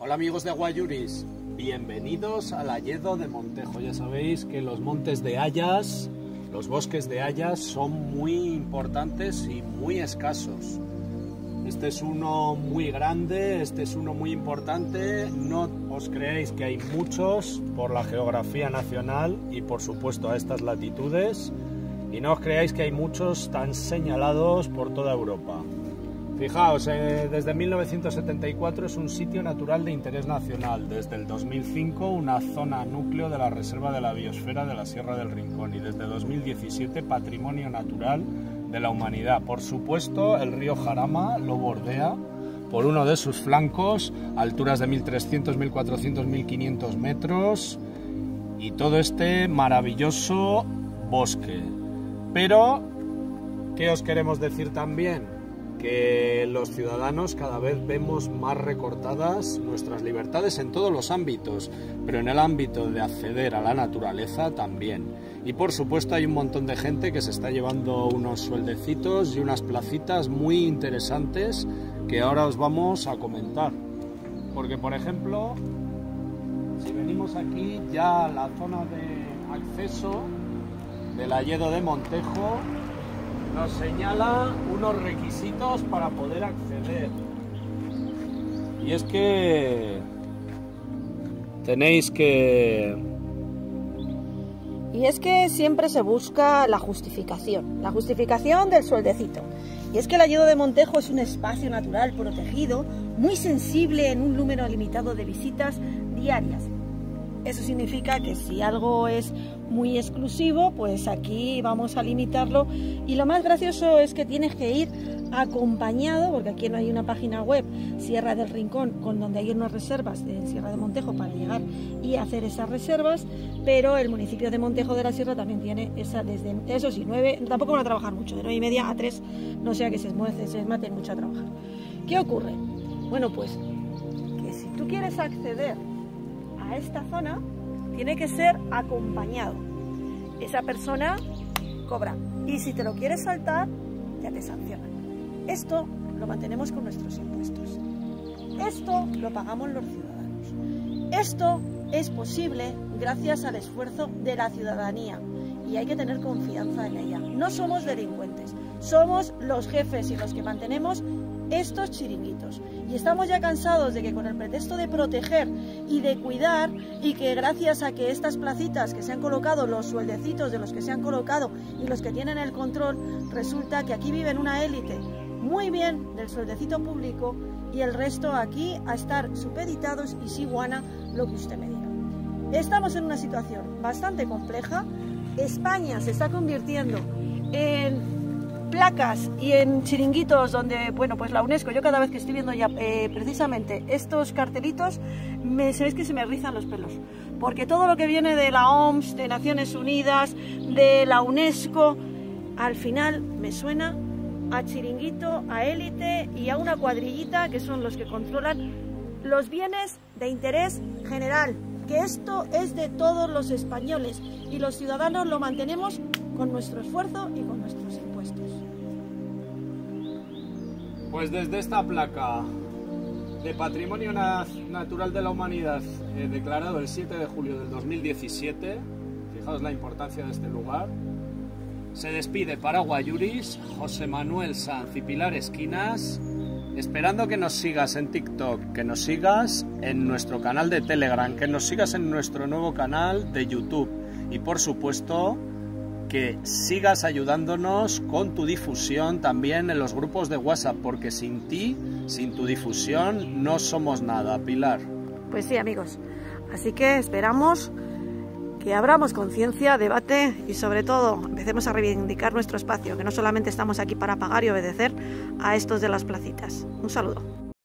Hola amigos de Guayuris, bienvenidos al Alledo de Montejo. Ya sabéis que los montes de hayas, los bosques de hayas son muy importantes y muy escasos. Este es uno muy grande, este es uno muy importante. No os creéis que hay muchos por la geografía nacional y por supuesto a estas latitudes. Y no os creáis que hay muchos tan señalados por toda Europa. Fijaos, eh, desde 1974 es un sitio natural de interés nacional. Desde el 2005 una zona núcleo de la Reserva de la Biosfera de la Sierra del Rincón y desde 2017 patrimonio natural de la humanidad. Por supuesto, el río Jarama lo bordea por uno de sus flancos, alturas de 1300, 1400, 1500 metros y todo este maravilloso bosque. Pero, ¿qué os queremos decir también? Que los ciudadanos cada vez vemos más recortadas nuestras libertades en todos los ámbitos, pero en el ámbito de acceder a la naturaleza también. Y por supuesto hay un montón de gente que se está llevando unos sueldecitos y unas placitas muy interesantes que ahora os vamos a comentar. Porque por ejemplo, si venimos aquí ya a la zona de acceso del Alledo de Montejo, nos señala unos requisitos para poder acceder. Y es que tenéis que... Y es que siempre se busca la justificación, la justificación del sueldecito. Y es que el Alledo de Montejo es un espacio natural protegido, muy sensible en un número limitado de visitas diarias. Eso significa que si algo es muy exclusivo, pues aquí vamos a limitarlo. Y lo más gracioso es que tienes que ir acompañado, porque aquí no hay una página web, Sierra del Rincón, con donde hay unas reservas de Sierra de Montejo para llegar y hacer esas reservas, pero el municipio de Montejo de la Sierra también tiene esa desde, eso sí, nueve, tampoco van a trabajar mucho, de nueve y media a tres, no sea que se, se maten mucho a trabajar. ¿Qué ocurre? Bueno, pues que si tú quieres acceder esta zona tiene que ser acompañado. Esa persona cobra. Y si te lo quieres saltar, ya te sancionan. Esto lo mantenemos con nuestros impuestos. Esto lo pagamos los ciudadanos. Esto es posible gracias al esfuerzo de la ciudadanía y hay que tener confianza en ella. No somos delincuentes, somos los jefes y los que mantenemos estos chiringuitos. Y estamos ya cansados de que con el pretexto de proteger y de cuidar y que gracias a que estas placitas que se han colocado, los sueldecitos de los que se han colocado y los que tienen el control, resulta que aquí viven una élite muy bien del sueldecito público y el resto aquí a estar supeditados y si guana lo que usted me diga. Estamos en una situación bastante compleja. España se está convirtiendo en placas y en chiringuitos donde, bueno, pues la UNESCO, yo cada vez que estoy viendo ya eh, precisamente estos cartelitos, me, sabéis que se me rizan los pelos, porque todo lo que viene de la OMS, de Naciones Unidas, de la UNESCO, al final me suena a chiringuito, a élite y a una cuadrillita que son los que controlan los bienes de interés general, que esto es de todos los españoles y los ciudadanos lo mantenemos con nuestro esfuerzo y con nuestros impuestos. Pues desde esta placa de Patrimonio Natural de la Humanidad, eh, declarado el 7 de julio del 2017, fijaos la importancia de este lugar, se despide para Guayuris, José Manuel Sanz y Pilar Esquinas, esperando que nos sigas en TikTok, que nos sigas en nuestro canal de Telegram, que nos sigas en nuestro nuevo canal de YouTube y por supuesto que sigas ayudándonos con tu difusión también en los grupos de WhatsApp, porque sin ti, sin tu difusión, no somos nada, Pilar. Pues sí, amigos. Así que esperamos que abramos conciencia, debate y sobre todo empecemos a reivindicar nuestro espacio, que no solamente estamos aquí para pagar y obedecer a estos de las placitas. Un saludo.